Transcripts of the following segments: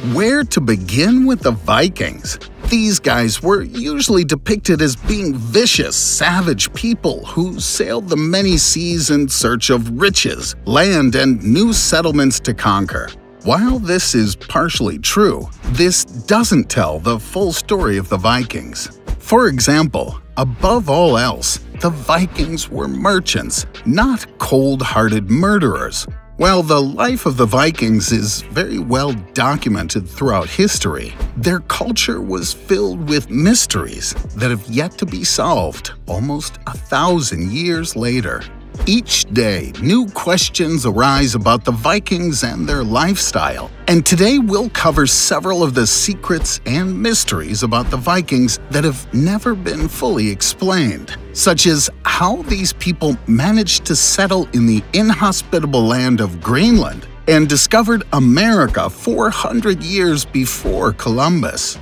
Where to begin with the Vikings? These guys were usually depicted as being vicious, savage people who sailed the many seas in search of riches, land, and new settlements to conquer. While this is partially true, this doesn't tell the full story of the Vikings. For example, above all else, the Vikings were merchants, not cold-hearted murderers. While the life of the Vikings is very well documented throughout history, their culture was filled with mysteries that have yet to be solved almost a thousand years later. Each day, new questions arise about the Vikings and their lifestyle, and today we'll cover several of the secrets and mysteries about the Vikings that have never been fully explained, such as how these people managed to settle in the inhospitable land of Greenland and discovered America 400 years before Columbus.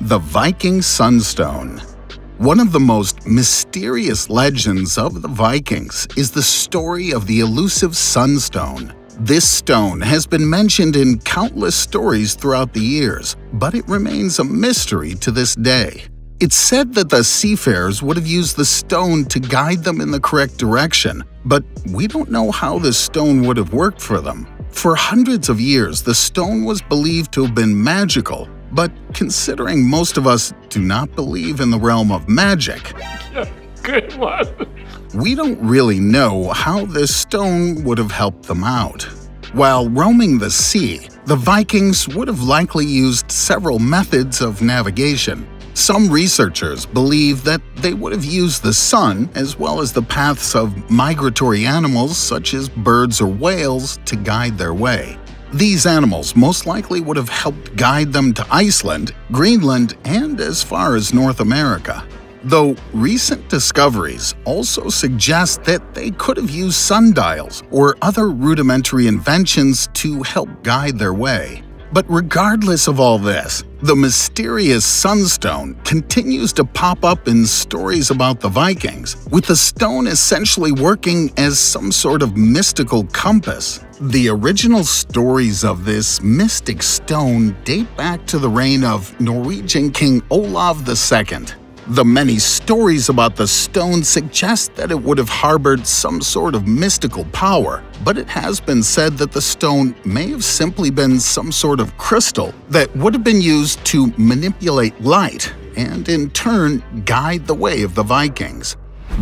The Viking Sunstone one of the most mysterious legends of the Vikings is the story of the elusive Sunstone. This stone has been mentioned in countless stories throughout the years, but it remains a mystery to this day. It's said that the seafarers would have used the stone to guide them in the correct direction, but we don't know how this stone would have worked for them. For hundreds of years, the stone was believed to have been magical, but considering most of us do not believe in the realm of magic, good one. we don't really know how this stone would have helped them out. While roaming the sea, the Vikings would have likely used several methods of navigation. Some researchers believe that they would have used the sun as well as the paths of migratory animals such as birds or whales to guide their way. These animals most likely would have helped guide them to Iceland, Greenland, and as far as North America. Though recent discoveries also suggest that they could have used sundials or other rudimentary inventions to help guide their way. But regardless of all this, the mysterious Sunstone continues to pop up in stories about the Vikings, with the stone essentially working as some sort of mystical compass. The original stories of this mystic stone date back to the reign of Norwegian King Olav II, the many stories about the stone suggest that it would have harbored some sort of mystical power, but it has been said that the stone may have simply been some sort of crystal that would have been used to manipulate light and in turn guide the way of the Vikings.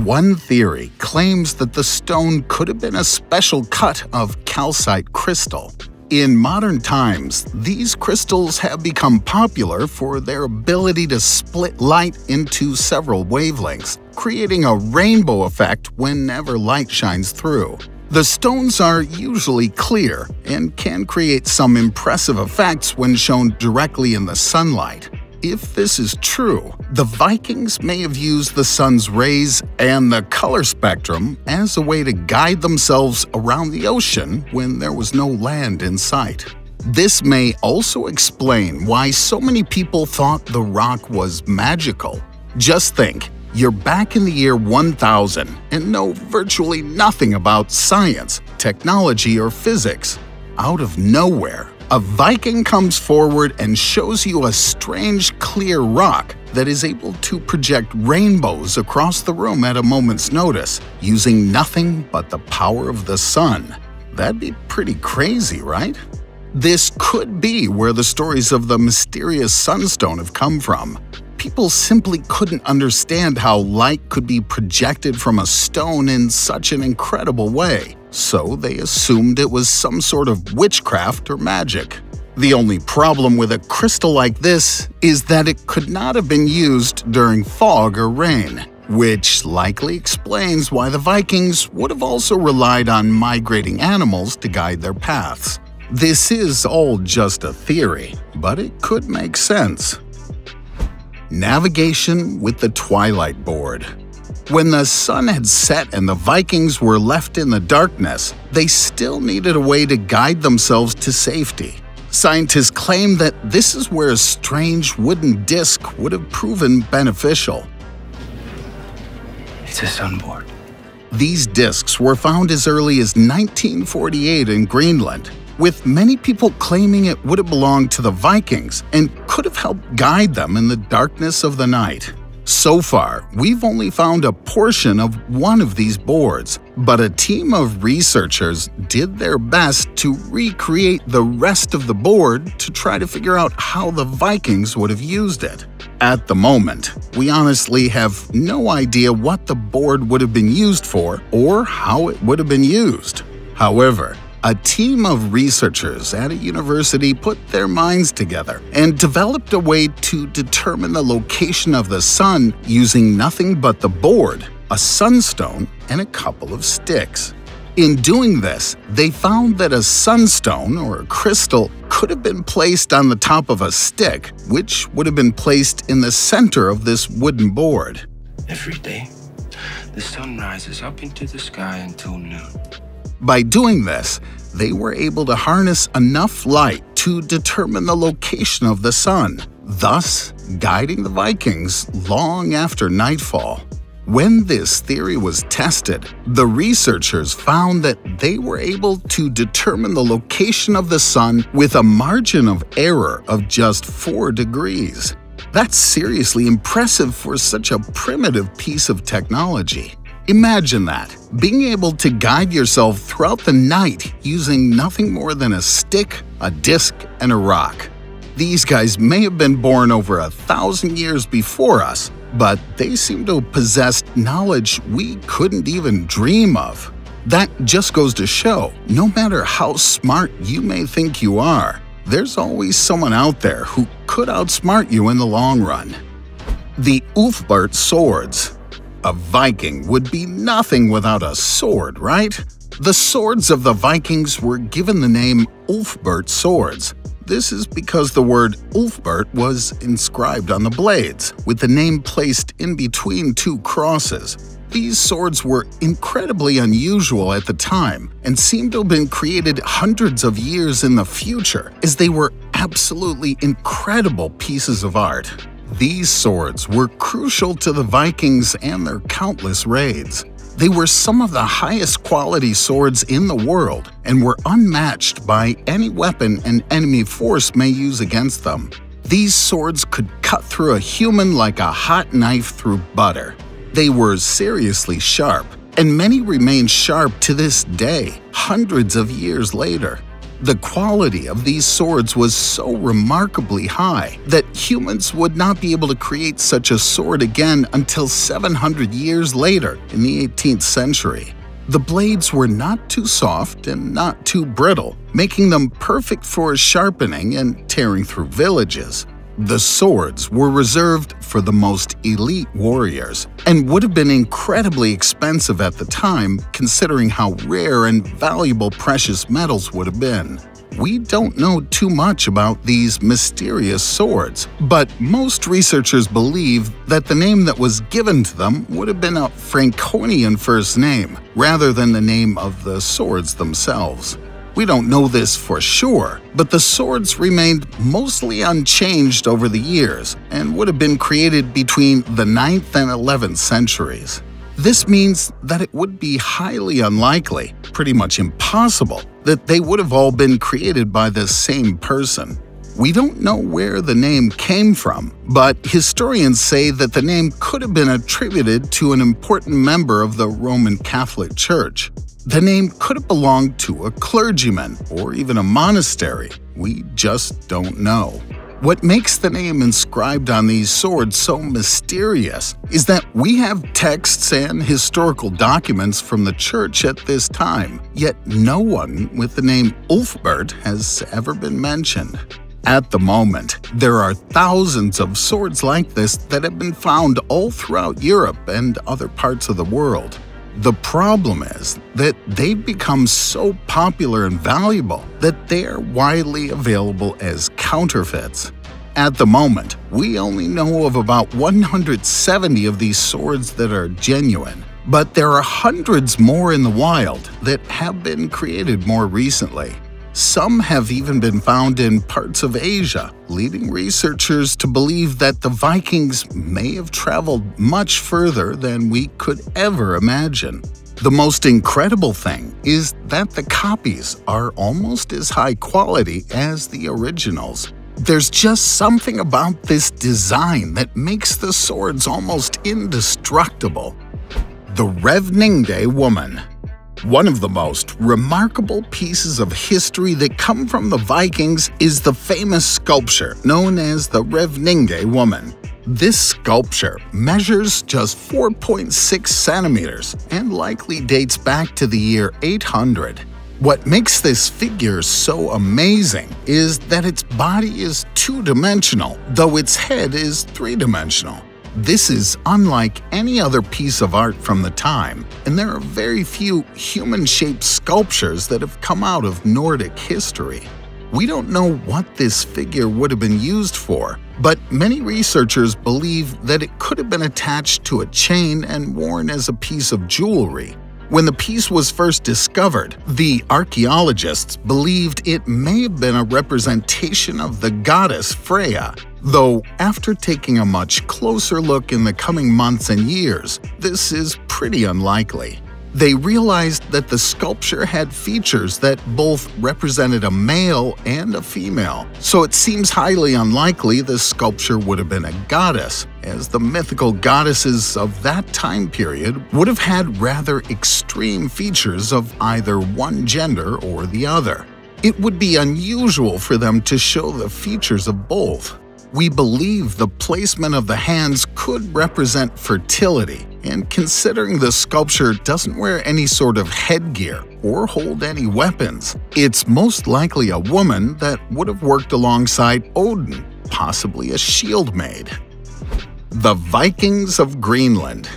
One theory claims that the stone could have been a special cut of calcite crystal, in modern times, these crystals have become popular for their ability to split light into several wavelengths, creating a rainbow effect whenever light shines through. The stones are usually clear and can create some impressive effects when shown directly in the sunlight. If this is true, the Vikings may have used the sun's rays and the color spectrum as a way to guide themselves around the ocean when there was no land in sight. This may also explain why so many people thought the rock was magical. Just think, you're back in the year 1000 and know virtually nothing about science, technology, or physics. Out of nowhere, a Viking comes forward and shows you a strange, clear rock that is able to project rainbows across the room at a moment's notice, using nothing but the power of the sun. That'd be pretty crazy, right? This could be where the stories of the mysterious sunstone have come from. People simply couldn't understand how light could be projected from a stone in such an incredible way so they assumed it was some sort of witchcraft or magic. The only problem with a crystal like this is that it could not have been used during fog or rain, which likely explains why the Vikings would have also relied on migrating animals to guide their paths. This is all just a theory, but it could make sense. Navigation with the Twilight Board when the sun had set and the Vikings were left in the darkness, they still needed a way to guide themselves to safety. Scientists claim that this is where a strange wooden disc would have proven beneficial. It's a sunboard. These discs were found as early as 1948 in Greenland. with many people claiming it would have belonged to the Vikings and could have helped guide them in the darkness of the night. So far, we've only found a portion of one of these boards, but a team of researchers did their best to recreate the rest of the board to try to figure out how the Vikings would have used it. At the moment, we honestly have no idea what the board would have been used for or how it would have been used. However, a team of researchers at a university put their minds together and developed a way to determine the location of the sun using nothing but the board, a sunstone, and a couple of sticks. In doing this, they found that a sunstone or a crystal could have been placed on the top of a stick, which would have been placed in the center of this wooden board. Every day, the sun rises up into the sky until noon. By doing this, they were able to harness enough light to determine the location of the sun, thus guiding the Vikings long after nightfall. When this theory was tested, the researchers found that they were able to determine the location of the sun with a margin of error of just 4 degrees. That's seriously impressive for such a primitive piece of technology. Imagine that, being able to guide yourself throughout the night using nothing more than a stick, a disc, and a rock. These guys may have been born over a thousand years before us, but they seem to have possessed knowledge we couldn't even dream of. That just goes to show, no matter how smart you may think you are, there's always someone out there who could outsmart you in the long run. The Ulfberht swords a Viking would be nothing without a sword, right? The swords of the Vikings were given the name Ulfberht swords. This is because the word Ulfberht was inscribed on the blades, with the name placed in between two crosses. These swords were incredibly unusual at the time and seem to have been created hundreds of years in the future, as they were absolutely incredible pieces of art. These swords were crucial to the Vikings and their countless raids. They were some of the highest quality swords in the world and were unmatched by any weapon an enemy force may use against them. These swords could cut through a human like a hot knife through butter. They were seriously sharp, and many remain sharp to this day, hundreds of years later. The quality of these swords was so remarkably high that humans would not be able to create such a sword again until 700 years later in the 18th century. The blades were not too soft and not too brittle, making them perfect for sharpening and tearing through villages. The swords were reserved for the most elite warriors and would have been incredibly expensive at the time considering how rare and valuable precious metals would have been. We don't know too much about these mysterious swords, but most researchers believe that the name that was given to them would have been a Franconian first name, rather than the name of the swords themselves. We don't know this for sure, but the swords remained mostly unchanged over the years and would have been created between the 9th and 11th centuries. This means that it would be highly unlikely, pretty much impossible, that they would have all been created by the same person. We don't know where the name came from, but historians say that the name could have been attributed to an important member of the Roman Catholic Church. The name could have belonged to a clergyman or even a monastery. We just don't know. What makes the name inscribed on these swords so mysterious is that we have texts and historical documents from the church at this time, yet no one with the name Ulfberht has ever been mentioned. At the moment, there are thousands of swords like this that have been found all throughout Europe and other parts of the world. The problem is that they've become so popular and valuable that they are widely available as counterfeits. At the moment, we only know of about 170 of these swords that are genuine, but there are hundreds more in the wild that have been created more recently. Some have even been found in parts of Asia, leading researchers to believe that the Vikings may have traveled much further than we could ever imagine. The most incredible thing is that the copies are almost as high quality as the originals. There's just something about this design that makes the swords almost indestructible. The Revninge Woman one of the most remarkable pieces of history that come from the Vikings is the famous sculpture known as the Revninge Woman. This sculpture measures just 4.6 centimeters and likely dates back to the year 800. What makes this figure so amazing is that its body is two-dimensional, though its head is three-dimensional. This is unlike any other piece of art from the time, and there are very few human-shaped sculptures that have come out of Nordic history. We don't know what this figure would have been used for, but many researchers believe that it could have been attached to a chain and worn as a piece of jewelry. When the piece was first discovered, the archaeologists believed it may have been a representation of the goddess Freya, though after taking a much closer look in the coming months and years, this is pretty unlikely. They realized that the sculpture had features that both represented a male and a female, so it seems highly unlikely the sculpture would have been a goddess, as the mythical goddesses of that time period would have had rather extreme features of either one gender or the other. It would be unusual for them to show the features of both. We believe the placement of the hands could represent fertility, and considering the sculpture doesn't wear any sort of headgear or hold any weapons, it's most likely a woman that would have worked alongside Odin, possibly a shield maid. The Vikings of Greenland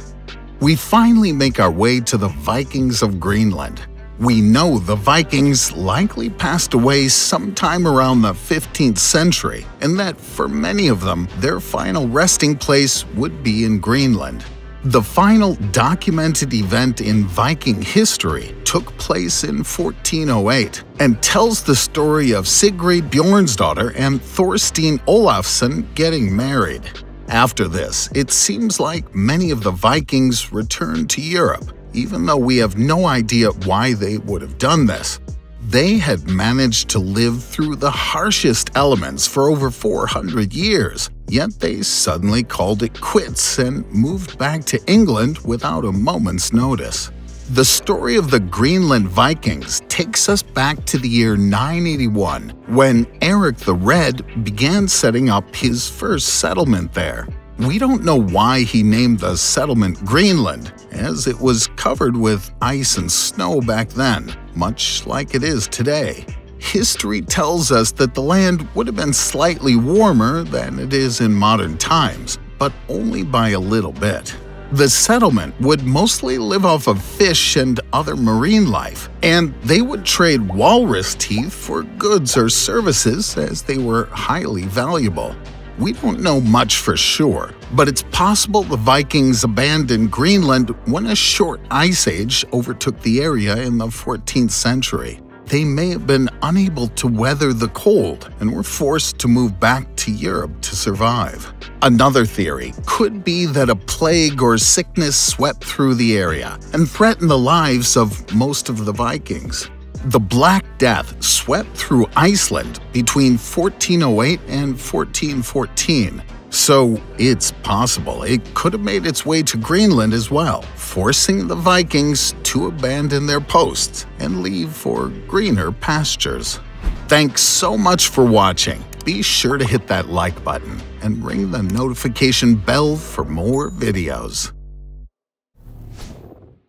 We finally make our way to the Vikings of Greenland. We know the Vikings likely passed away sometime around the 15th century, and that for many of them, their final resting place would be in Greenland. The final documented event in Viking history took place in 1408 and tells the story of Sigrid Bjornsdottir and Thorstein Olafsson getting married. After this, it seems like many of the Vikings returned to Europe, even though we have no idea why they would have done this. They had managed to live through the harshest elements for over 400 years, yet they suddenly called it quits and moved back to England without a moment's notice. The story of the Greenland Vikings takes us back to the year 981, when Eric the Red began setting up his first settlement there. We don't know why he named the settlement Greenland, as it was covered with ice and snow back then, much like it is today. History tells us that the land would have been slightly warmer than it is in modern times, but only by a little bit. The settlement would mostly live off of fish and other marine life, and they would trade walrus teeth for goods or services as they were highly valuable. We don't know much for sure, but it's possible the Vikings abandoned Greenland when a short ice age overtook the area in the 14th century. They may have been unable to weather the cold and were forced to move back to Europe to survive. Another theory could be that a plague or sickness swept through the area and threatened the lives of most of the Vikings. The Black Death swept through Iceland between 1408 and 1414, so it's possible it could have made its way to Greenland as well, forcing the Vikings to abandon their posts and leave for greener pastures. Thanks so much for watching. Be sure to hit that like button and ring the notification bell for more videos.